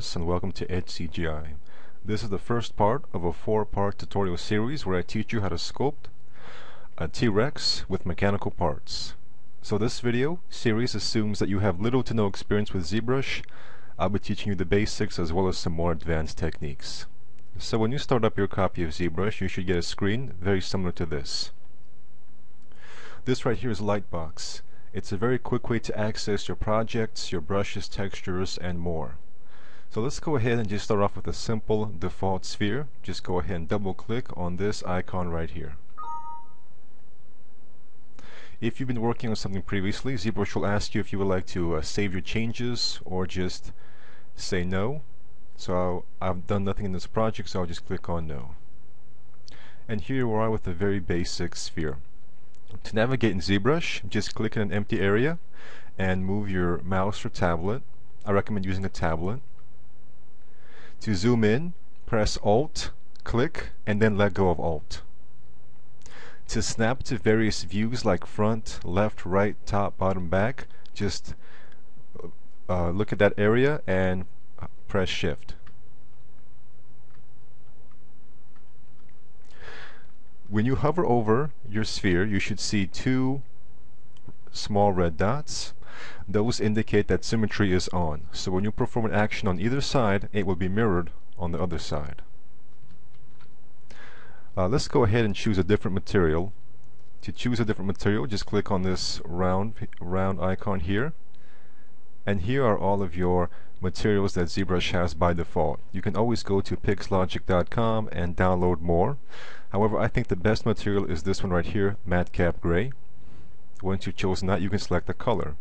Morris and welcome to Edge CGI. This is the first part of a four-part tutorial series where I teach you how to sculpt a T-Rex with mechanical parts. So this video series assumes that you have little to no experience with ZBrush. I'll be teaching you the basics as well as some more advanced techniques. So when you start up your copy of ZBrush you should get a screen very similar to this. This right here is Lightbox. It's a very quick way to access your projects, your brushes, textures, and more. So let's go ahead and just start off with a simple default sphere. Just go ahead and double click on this icon right here. If you've been working on something previously, ZBrush will ask you if you would like to uh, save your changes or just say no. So I've done nothing in this project, so I'll just click on no. And here we are with a very basic sphere. To navigate in ZBrush, just click in an empty area and move your mouse or tablet. I recommend using a tablet. To zoom in, press Alt, click, and then let go of Alt. To snap to various views like front, left, right, top, bottom, back, just uh, look at that area and press Shift. When you hover over your sphere, you should see two small red dots. Those indicate that symmetry is on. So when you perform an action on either side, it will be mirrored on the other side. Uh, let's go ahead and choose a different material. To choose a different material, just click on this round, round icon here. And here are all of your materials that ZBrush has by default. You can always go to pixologic.com and download more. However, I think the best material is this one right here, MatCap Gray. Once you've chosen that, you can select the color.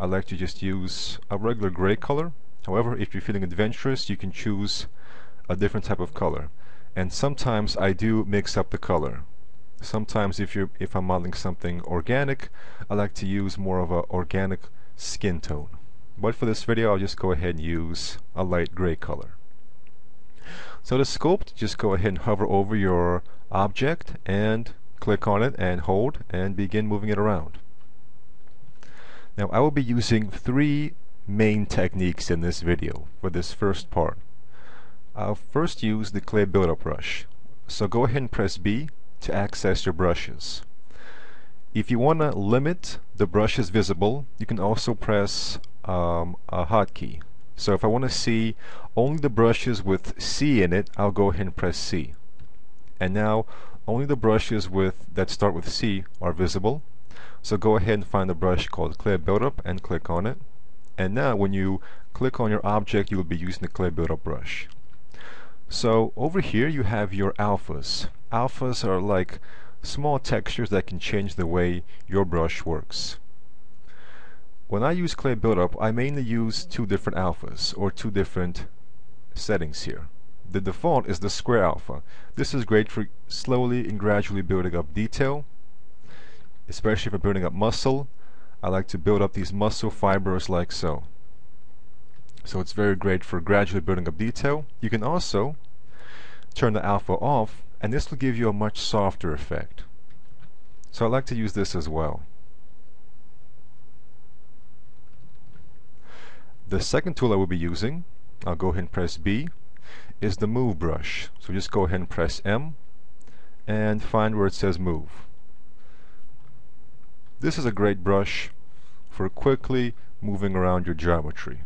I like to just use a regular gray color. However, if you're feeling adventurous, you can choose a different type of color. And sometimes I do mix up the color. Sometimes if you're if I'm modeling something organic, I like to use more of a organic skin tone. But for this video, I'll just go ahead and use a light gray color. So to sculpt, just go ahead and hover over your object and click on it and hold and begin moving it around. Now I will be using three main techniques in this video for this first part. I'll first use the clay buildup brush. So go ahead and press B to access your brushes. If you want to limit the brushes visible, you can also press um, a hotkey. So if I want to see only the brushes with C in it, I'll go ahead and press C. And now only the brushes with that start with C are visible. So go ahead and find the brush called Clay Buildup and click on it. And now when you click on your object, you will be using the Clay Buildup brush. So over here you have your alphas. Alphas are like small textures that can change the way your brush works. When I use clay buildup, I mainly use two different alphas, or two different settings here. The default is the square alpha. This is great for slowly and gradually building up detail, especially for building up muscle. I like to build up these muscle fibers like so. So it's very great for gradually building up detail. You can also turn the alpha off, and this will give you a much softer effect. So I like to use this as well. The second tool I will be using, I'll go ahead and press B, is the move brush. So just go ahead and press M and find where it says move. This is a great brush for quickly moving around your geometry.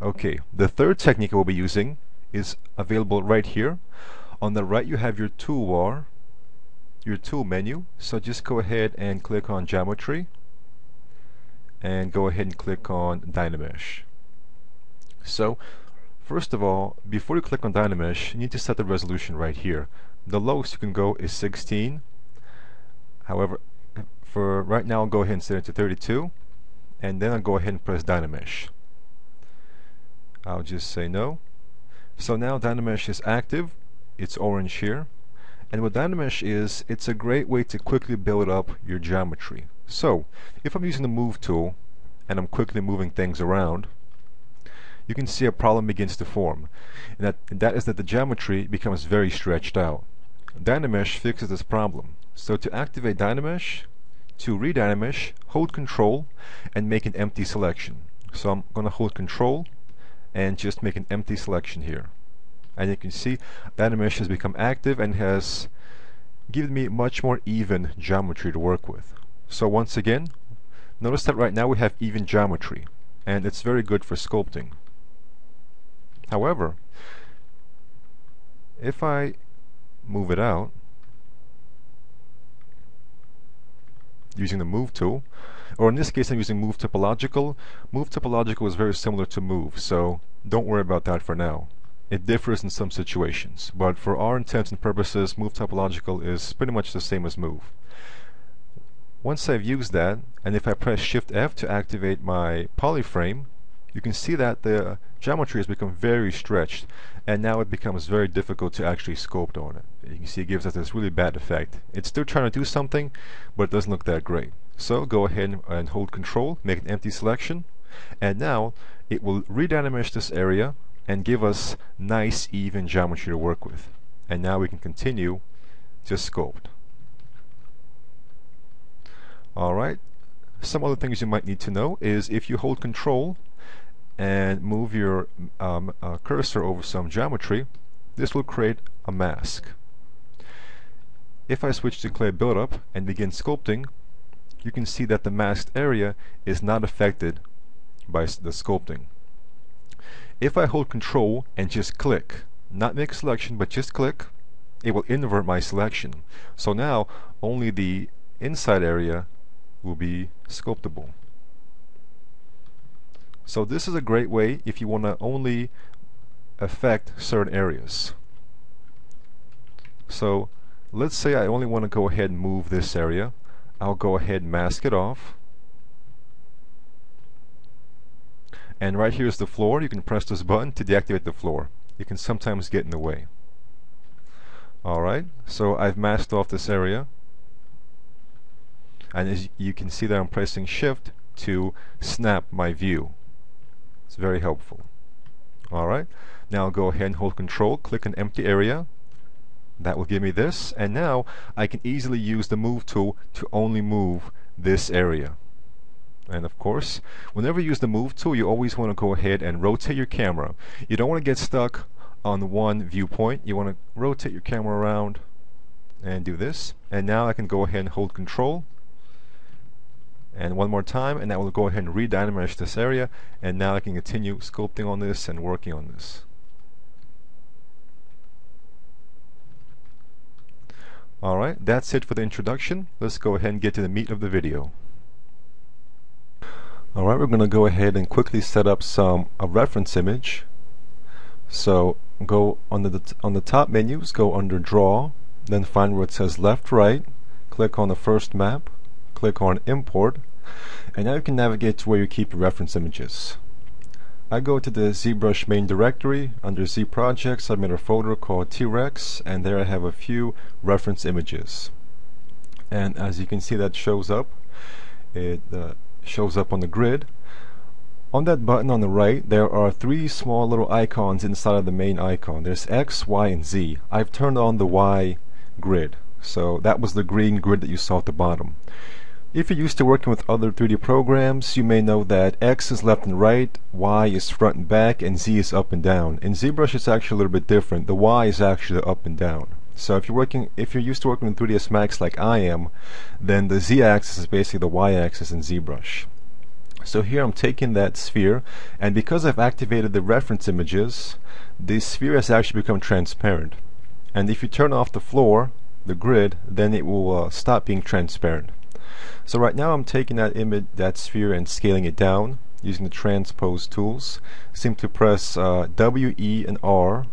Okay, the third technique I will be using is available right here. On the right you have your toolbar, your tool menu. So just go ahead and click on geometry and go ahead and click on Dynamesh. So first of all, before you click on Dynamesh, you need to set the resolution right here. The lowest you can go is 16. However, for right now, I'll go ahead and set it to 32, and then I'll go ahead and press Dynamesh. I'll just say no. So now Dynamesh is active. It's orange here. And what Dynamesh is, it's a great way to quickly build up your geometry. So, if I'm using the move tool and I'm quickly moving things around, you can see a problem begins to form. And that, and that is that the geometry becomes very stretched out. Dynamesh fixes this problem. So to activate Dynamesh, to redynamesh, hold control and make an empty selection. So I'm going to hold control and just make an empty selection here. And you can see Dynamesh has become active and has given me much more even geometry to work with. So once again, notice that right now we have even geometry and it's very good for sculpting. However, if I move it out. Using the move tool. Or in this case I'm using move topological. Move topological is very similar to move so don't worry about that for now. It differs in some situations but for our intents and purposes move topological is pretty much the same as move. Once I've used that and if I press shift F to activate my polyframe you can see that the geometry has become very stretched and now it becomes very difficult to actually sculpt on it. You can see it gives us this really bad effect. It's still trying to do something but it doesn't look that great. So go ahead and hold control, make an empty selection and now it will redynamesh this area and give us nice even geometry to work with. And now we can continue to sculpt. Alright, some other things you might need to know is if you hold control and move your um, uh, cursor over some geometry, this will create a mask. If I switch to clay buildup and begin sculpting, you can see that the masked area is not affected by the sculpting. If I hold control and just click, not make selection but just click, it will invert my selection. So now only the inside area will be sculptable. So this is a great way if you want to only affect certain areas. So let's say I only want to go ahead and move this area. I'll go ahead and mask it off. And right here is the floor. You can press this button to deactivate the floor. It can sometimes get in the way. Alright, so I've masked off this area. And as you can see that I'm pressing shift to snap my view. It's very helpful. Alright, now go ahead and hold control, click an empty area. That will give me this, and now I can easily use the move tool to only move this area. And of course, whenever you use the move tool, you always want to go ahead and rotate your camera. You don't want to get stuck on one viewpoint. You want to rotate your camera around and do this. And now I can go ahead and hold control and one more time and that will go ahead and redynamesh this area and now I can continue sculpting on this and working on this alright that's it for the introduction. Let's go ahead and get to the meat of the video. Alright we're gonna go ahead and quickly set up some a reference image. So go on the on the top menus go under draw then find where it says left right click on the first map click on import and now you can navigate to where you keep your reference images. I go to the ZBrush main directory. Under Z projects I made a folder called T-Rex and there I have a few reference images. And as you can see that shows up. It uh, shows up on the grid. On that button on the right there are three small little icons inside of the main icon. There's X, Y and Z. I've turned on the Y grid. So that was the green grid that you saw at the bottom if you're used to working with other 3D programs, you may know that X is left and right, Y is front and back, and Z is up and down. In ZBrush it's actually a little bit different. The Y is actually up and down. So if you're working, if you're used to working with 3ds Max like I am, then the Z-axis is basically the Y-axis in ZBrush. So here I'm taking that sphere, and because I've activated the reference images, the sphere has actually become transparent. And if you turn off the floor, the grid, then it will uh, stop being transparent. So right now I'm taking that image, that sphere and scaling it down using the transpose tools. Simply press uh, W, E, and R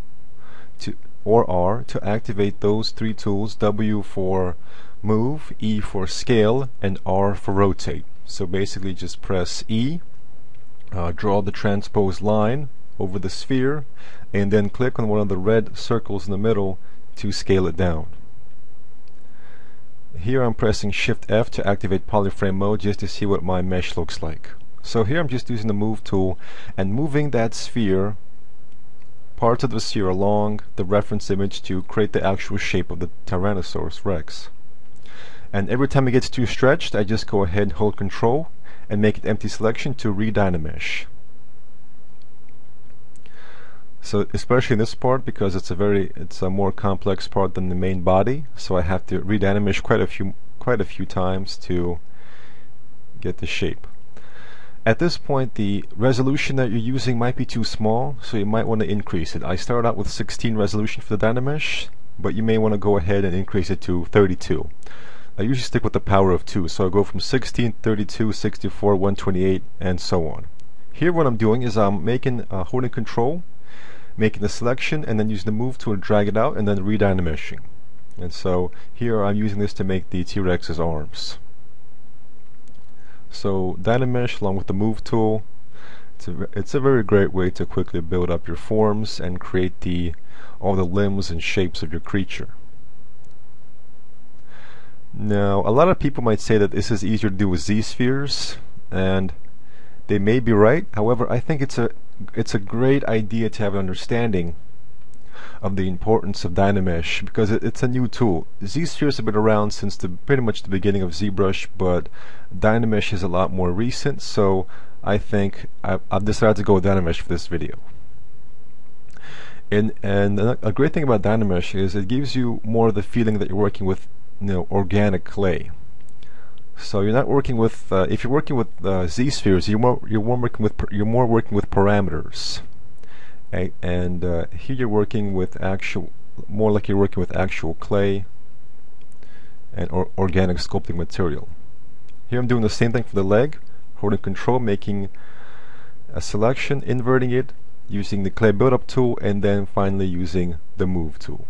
to or R to activate those three tools. W for move, E for scale, and R for rotate. So basically just press E, uh, draw the transpose line over the sphere, and then click on one of the red circles in the middle to scale it down. Here I'm pressing Shift F to activate polyframe mode just to see what my mesh looks like. So here I'm just using the move tool and moving that sphere parts of the sphere along the reference image to create the actual shape of the Tyrannosaurus Rex. and every time it gets too stretched I just go ahead and hold control and make it empty selection to redynamesh so especially in this part because it's a very it's a more complex part than the main body so I have to redynamesh quite a few quite a few times to get the shape. At this point the resolution that you're using might be too small so you might want to increase it. I started out with 16 resolution for the Dynamesh but you may want to go ahead and increase it to 32 I usually stick with the power of 2 so I go from 16 32 64 128 and so on. Here what I'm doing is I'm making uh, holding control making the selection and then using the move tool to drag it out and then redynameshing and so here I'm using this to make the T-Rex's arms so Dynamesh along with the move tool it's a, it's a very great way to quickly build up your forms and create the all the limbs and shapes of your creature. Now a lot of people might say that this is easier to do with Z-spheres and they may be right however I think it's a it's a great idea to have an understanding of the importance of Dynamesh because it, it's a new tool. Z-spheres have been around since the pretty much the beginning of ZBrush, but Dynamesh is a lot more recent, so I think I, I've decided to go with Dynamesh for this video. And and a great thing about Dynamesh is it gives you more of the feeling that you're working with you know organic clay. So you're not working with uh, if you're working with uh, z-spheres, you're more you're more working with you're more working with parameters. And uh, here you're working with actual more like you're working with actual clay and or organic sculpting material. Here I'm doing the same thing for the leg holding control making a selection inverting it using the clay buildup tool and then finally using the move tool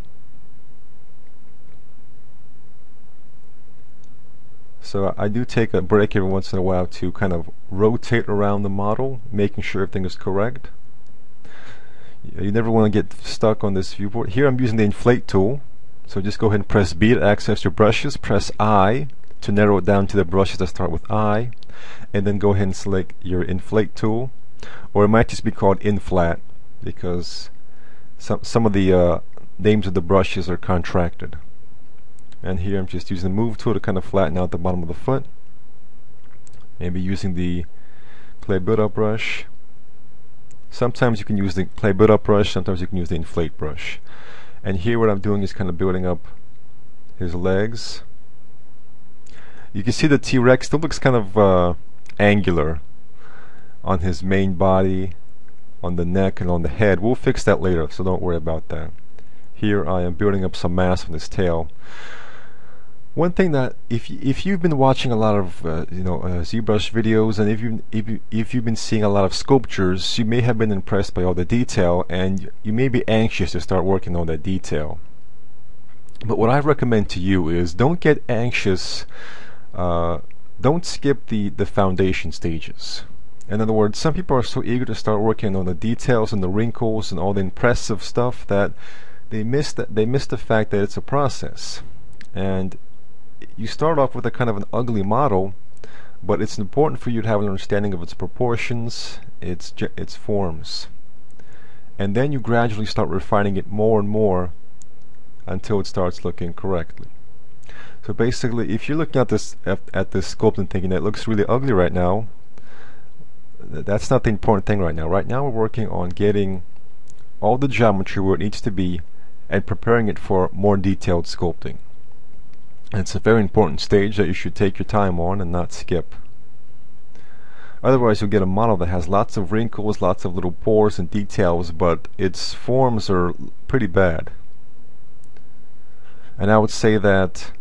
So I do take a break every once in a while to kind of rotate around the model, making sure everything is correct you never want to get stuck on this viewport. Here I'm using the inflate tool. So just go ahead and press B to access your brushes. Press I to narrow it down to the brushes that start with I. And then go ahead and select your inflate tool. Or it might just be called inflat because some, some of the uh, names of the brushes are contracted. And here I'm just using the move tool to kind of flatten out the bottom of the foot. Maybe using the clay buildup brush Sometimes you can use the clay build-up brush, sometimes you can use the inflate brush. And here what I'm doing is kind of building up his legs. You can see the T-Rex still looks kind of uh, angular on his main body, on the neck and on the head. We'll fix that later, so don't worry about that. Here I am building up some mass on his tail. One thing that if if you've been watching a lot of uh, you know uh, ZBrush videos and if you if you if you've been seeing a lot of sculptures, you may have been impressed by all the detail and you may be anxious to start working on that detail. But what I recommend to you is don't get anxious. Uh, don't skip the the foundation stages. In other words, some people are so eager to start working on the details and the wrinkles and all the impressive stuff that they miss that they miss the fact that it's a process. And you start off with a kind of an ugly model but it's important for you to have an understanding of its proportions its its forms. And then you gradually start refining it more and more until it starts looking correctly. So basically if you're looking at this at, this sculpt and thinking that looks really ugly right now that's not the important thing right now. Right now we're working on getting all the geometry where it needs to be and preparing it for more detailed sculpting it's a very important stage that you should take your time on and not skip. Otherwise you'll get a model that has lots of wrinkles, lots of little pores and details, but its forms are pretty bad. And I would say that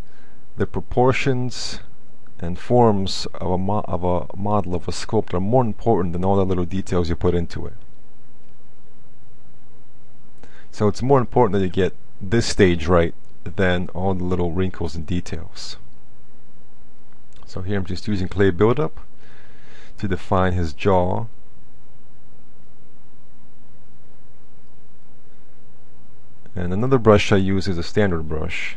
the proportions and forms of a, of a model of a sculpt are more important than all the little details you put into it. So it's more important that you get this stage right than all the little wrinkles and details. So here I'm just using clay buildup to define his jaw. And another brush I use is a standard brush,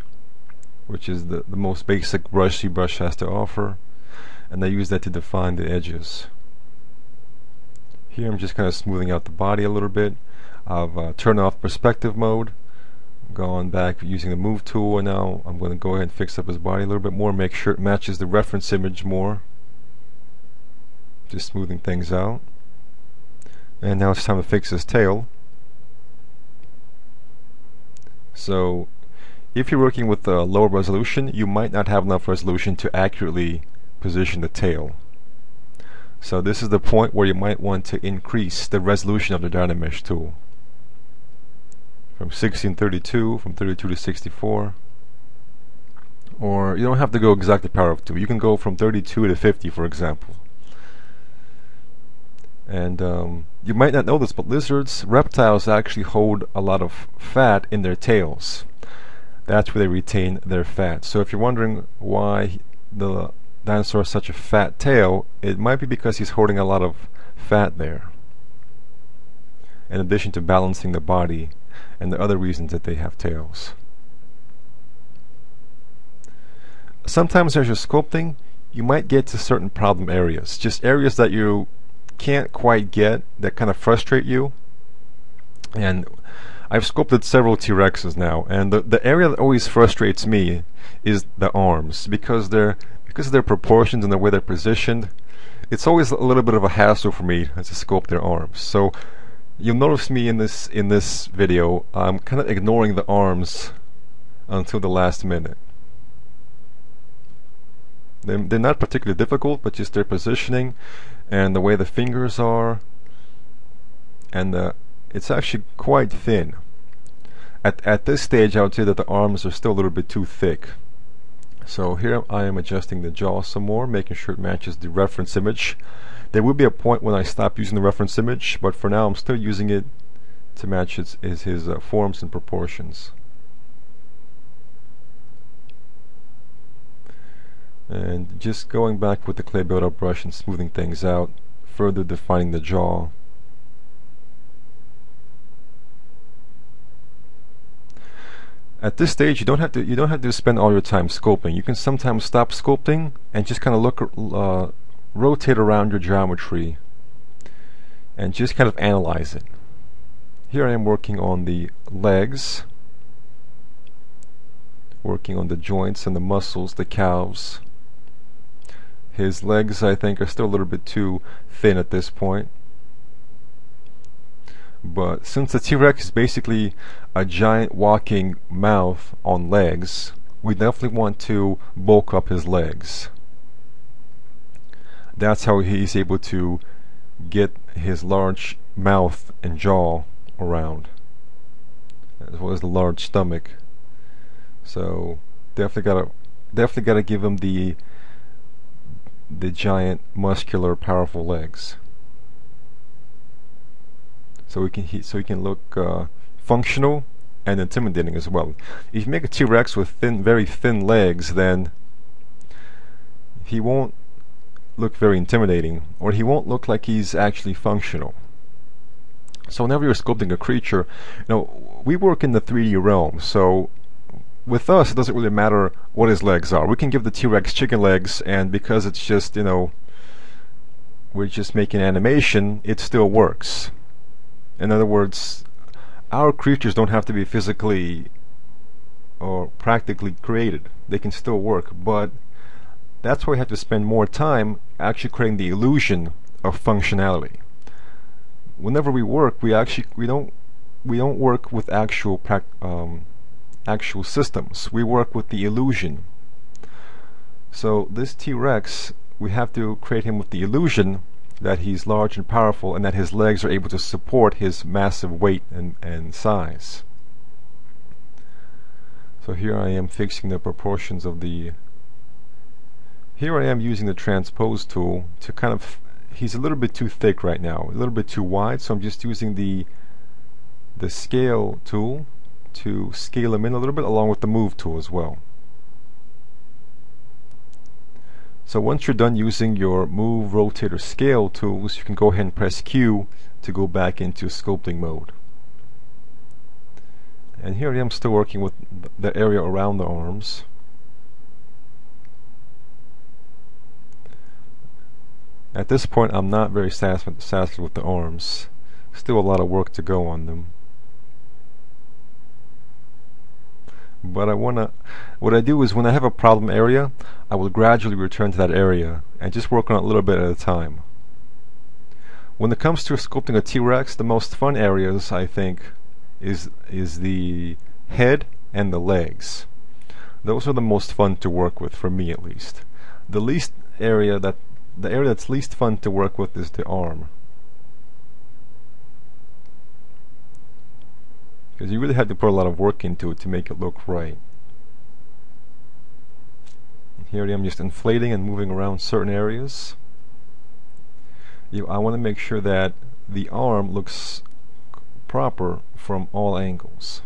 which is the, the most basic brush the brush has to offer. And I use that to define the edges. Here I'm just kind of smoothing out the body a little bit. I've uh, turned off perspective mode gone back using the move tool and now I'm going to go ahead and fix up his body a little bit more make sure it matches the reference image more. Just smoothing things out. And now it's time to fix his tail. So if you're working with a lower resolution you might not have enough resolution to accurately position the tail. So this is the point where you might want to increase the resolution of the Dynamesh tool from 1632, from 32 to 64. Or you don't have to go exactly power of 2. You can go from 32 to 50, for example. And um, you might not know this, but lizards, reptiles actually hold a lot of fat in their tails. That's where they retain their fat. So if you're wondering why the dinosaur has such a fat tail, it might be because he's holding a lot of fat there. In addition to balancing the body and the other reasons that they have tails. Sometimes as you're sculpting, you might get to certain problem areas, just areas that you can't quite get that kind of frustrate you. And I've sculpted several T-Rexes now, and the, the area that always frustrates me is the arms because they're because of their proportions and the way they're positioned. It's always a little bit of a hassle for me to sculpt their arms. So You'll notice me in this in this video, I'm kind of ignoring the arms until the last minute. They're, they're not particularly difficult, but just their positioning and the way the fingers are, and uh, it's actually quite thin. At, at this stage, I would say that the arms are still a little bit too thick. So here I am adjusting the jaw some more, making sure it matches the reference image. There will be a point when I stop using the reference image, but for now I'm still using it to match his, his, his uh, forms and proportions. And just going back with the clay buildup brush and smoothing things out, further defining the jaw. At this stage, you don't have to you don't have to spend all your time sculpting. You can sometimes stop sculpting and just kind of look uh, rotate around your geometry and just kind of analyze it. Here I am working on the legs, working on the joints and the muscles, the calves. His legs, I think, are still a little bit too thin at this point. But since the T-Rex is basically a giant walking mouth on legs, we definitely want to bulk up his legs that's how he's able to get his large mouth and jaw around as well as the large stomach. So definitely gotta definitely gotta give him the the giant muscular powerful legs. So he can he, so he can look uh, functional and intimidating as well. If you make a T-Rex with thin very thin legs then he won't look very intimidating or he won't look like he's actually functional. So whenever you're sculpting a creature, you know, we work in the 3D realm, so with us it doesn't really matter what his legs are. We can give the T-Rex chicken legs and because it's just, you know, we're just making animation, it still works. In other words, our creatures don't have to be physically or practically created. They can still work, but that's why we have to spend more time actually creating the illusion of functionality. Whenever we work, we actually we don't we don't work with actual um, actual systems. We work with the illusion. So this T-Rex, we have to create him with the illusion that he's large and powerful and that his legs are able to support his massive weight and, and size. So here I am fixing the proportions of the here I am using the transpose tool to kind of he's a little bit too thick right now a little bit too wide so I'm just using the the scale tool to scale him in a little bit along with the move tool as well. So once you're done using your move rotate or scale tools you can go ahead and press Q to go back into sculpting mode. And here I am still working with the area around the arms At this point I'm not very satisfied with the arms. Still a lot of work to go on them. but I wanna what I do is when I have a problem area I will gradually return to that area and just work on it a little bit at a time when it comes to sculpting a T-Rex the most fun areas I think is is the head and the legs those are the most fun to work with for me at least the least area that the area that's least fun to work with is the arm because you really have to put a lot of work into it to make it look right. Here I am just inflating and moving around certain areas. You, I want to make sure that the arm looks proper from all angles.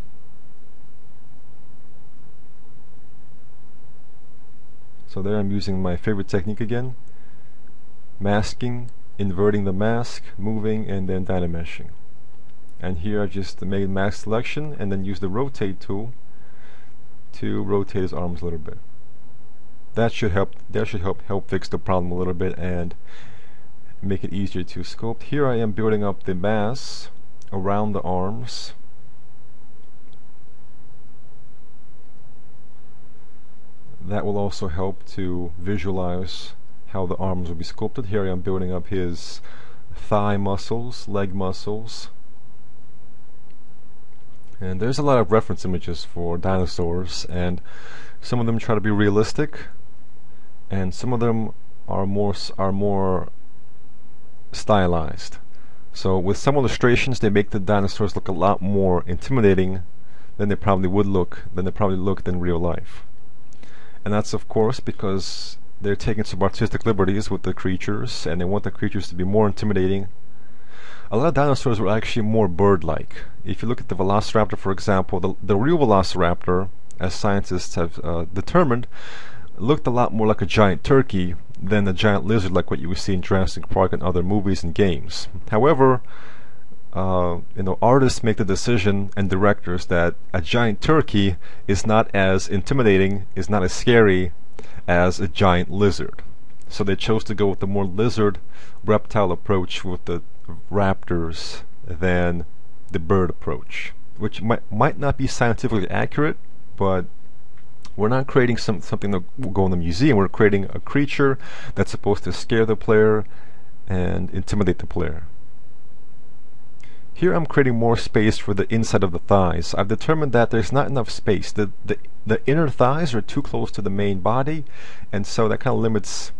So there I'm using my favorite technique again. Masking, inverting the mask, moving, and then dynameshing and here I just made mask selection and then use the rotate tool to rotate his arms a little bit. That should help that should help help fix the problem a little bit and make it easier to sculpt. Here I am building up the mass around the arms. That will also help to visualize how the arms will be sculpted. Here I am building up his thigh muscles leg muscles. And there's a lot of reference images for dinosaurs and some of them try to be realistic and some of them are more are more stylized. So with some illustrations they make the dinosaurs look a lot more intimidating than they probably would look than they probably looked in real life. And that's of course because they're taking some artistic liberties with the creatures and they want the creatures to be more intimidating a lot of dinosaurs were actually more bird-like. If you look at the Velociraptor, for example, the, the real Velociraptor, as scientists have uh, determined, looked a lot more like a giant turkey than a giant lizard like what you would see in Jurassic Park and other movies and games. However, uh, you know, artists make the decision and directors that a giant turkey is not as intimidating, is not as scary as a giant lizard. So they chose to go with the more lizard reptile approach with the raptors than the bird approach, which might might not be scientifically accurate, but we're not creating some something that will go in the museum. We're creating a creature that's supposed to scare the player and intimidate the player. Here I'm creating more space for the inside of the thighs. I've determined that there's not enough space. The, the, the inner thighs are too close to the main body, and so that kind of limits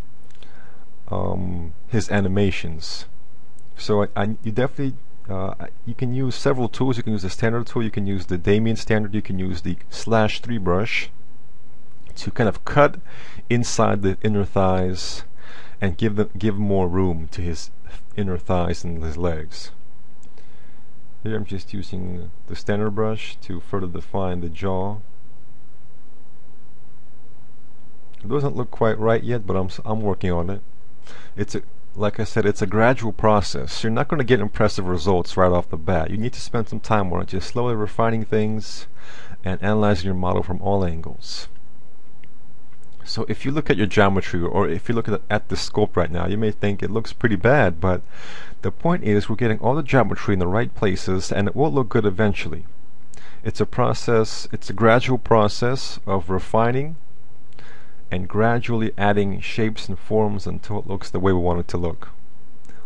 um, his animations. So I, I, you definitely uh, you can use several tools. You can use the standard tool. You can use the Damien standard. You can use the slash three brush to kind of cut inside the inner thighs and give them give more room to his inner thighs and his legs. Here I'm just using the standard brush to further define the jaw. It doesn't look quite right yet, but I'm I'm working on it. It's a like I said, it's a gradual process. You're not going to get impressive results right off the bat. You need to spend some time on it, just slowly refining things and analyzing your model from all angles. So if you look at your geometry or if you look at the, at the scope right now, you may think it looks pretty bad, but the point is we're getting all the geometry in the right places and it will look good eventually. It's a process, it's a gradual process of refining and gradually adding shapes and forms until it looks the way we want it to look.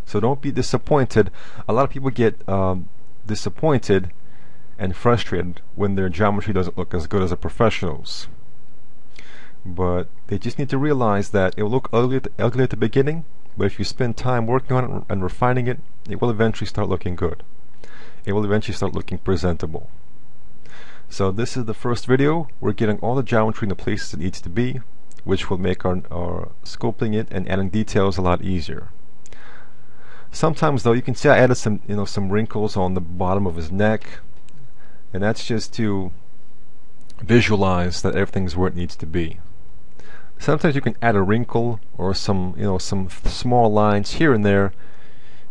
So don't be disappointed. A lot of people get um, disappointed and frustrated when their geometry doesn't look as good as a professional's. But they just need to realize that it will look ugly at, the, ugly at the beginning, but if you spend time working on it and refining it, it will eventually start looking good. It will eventually start looking presentable. So this is the first video. We're getting all the geometry in the places it needs to be which will make our, our it and adding details a lot easier. Sometimes though you can see I added some you know some wrinkles on the bottom of his neck and that's just to visualize that everything's where it needs to be. Sometimes you can add a wrinkle or some you know some small lines here and there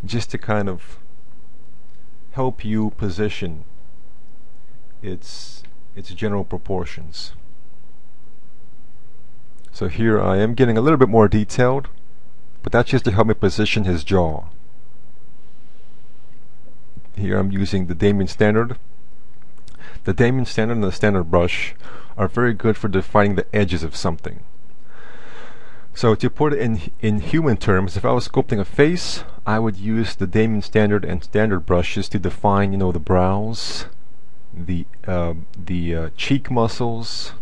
just to kind of help you position its its general proportions. So here I am getting a little bit more detailed, but that's just to help me position his jaw. Here I'm using the Damien standard. The Damon Standard and the Standard Brush are very good for defining the edges of something. So to put it in, in human terms, if I was sculpting a face, I would use the Damon Standard and Standard brushes to define, you know, the brows, the, uh, the uh, cheek muscles,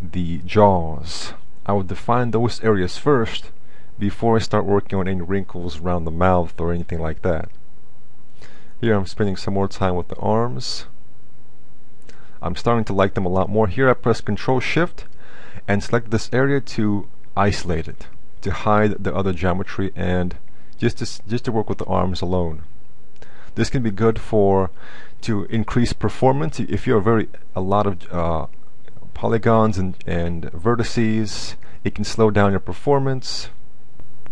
the jaws. I would define those areas first before I start working on any wrinkles around the mouth or anything like that. Here I'm spending some more time with the arms. I'm starting to like them a lot more. Here I press Control Shift and select this area to isolate it, to hide the other geometry and just to, just to work with the arms alone. This can be good for to increase performance if you have very a lot of uh, polygons and, and vertices. It can slow down your performance.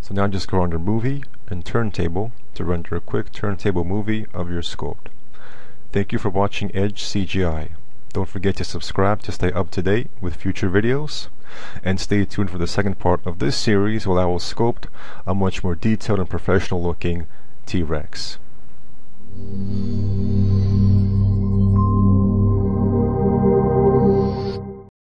So now just go under Movie and Turntable to render a quick turntable movie of your sculpt. Thank you for watching Edge CGI. Don't forget to subscribe to stay up to date with future videos and stay tuned for the second part of this series where I will sculpt a much more detailed and professional looking T-Rex.